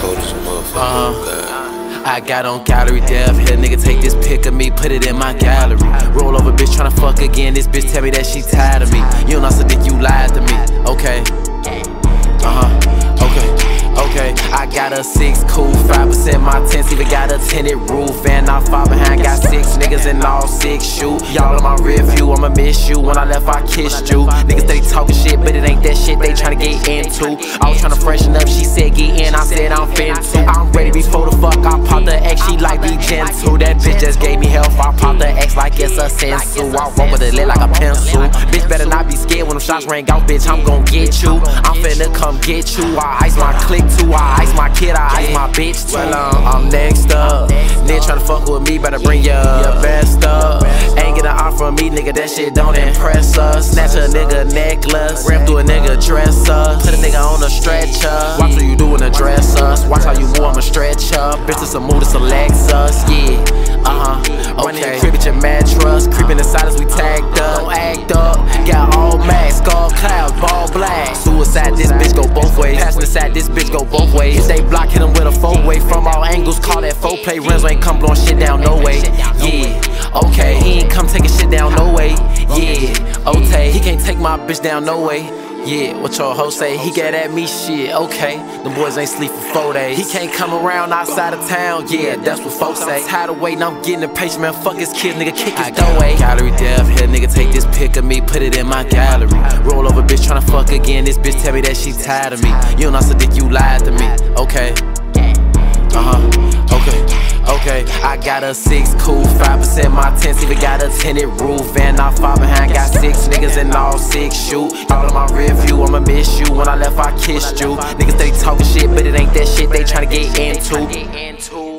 cold as a motherfucker. Uh-huh. I got on Gallery Dept. Here, nigga, take this pic of me, put it in my gallery. Roll over, bitch, tryna fuck again. This bitch tell me that she tired of me. You don't know, so dick, you lied to me. Okay. Got a six cool, 5% my tents, even got a tinted roof. And I fall behind, got six niggas in all six shoot. Y'all on my review, I'ma miss you. When I left, I kissed you. Niggas they talking shit, but it ain't that shit they tryna get into. I was tryna freshen up, she said get in, I said I'm fin to. I'm ready before the fuck, I pop the X, she like be gentle. That bitch just gave me health, I pop the X like it's a senzu. I roll with it lit like a pencil. Bitch better not be scared when them shots ring out, bitch, I'm gon' get you. I'm finna come get you. I ice my click too. I bitch too. I'm next up. Nigga tryna fuck with me, better bring your, your best up. Ain't get an offer from me, nigga, that shit don't impress us. Snatch a nigga necklace, ram through a nigga dresser. Put a nigga on a stretcher. Watch what you do in the dress us. Watch how you move, I'ma stretch up. Bitch, it's a move, it's a Lexus, yeah. Uh huh. Okay. Crib at your mattress, creeping inside as we tagged up. Don't act up. Suicide, this bitch go both ways. Passing side, this bitch go both ways. They block, hit them with a four way from all angles. Call that four play. Renzo ain't come blowing shit down, no way. Yeah, okay. He ain't come taking shit down, no way. Yeah, okay. He can't take my bitch down, no way. Yeah, what your hoe say? He got at me shit, okay. Them boys ain't sleep for four days. He can't come around outside of town, yeah, that's what folks say. I'm Tired of waiting, I'm getting impatient, man. Fuck his kids, nigga, kick his doorway. Eh. Gallery Dept, here, nigga, take this pic of me, put it in my gallery. Roll over, bitch, tryna fuck again. This bitch tell me that she tired of me. You don't know, so dick, you lied to me, okay. I got a six cool, 5% my tents, even got a tinted roof. And I fall behind, got six niggas and all six shoot. Y'all on my review, I'ma miss you. When I left, I kissed you. Niggas they talking shit, but it ain't that shit they tryna get into.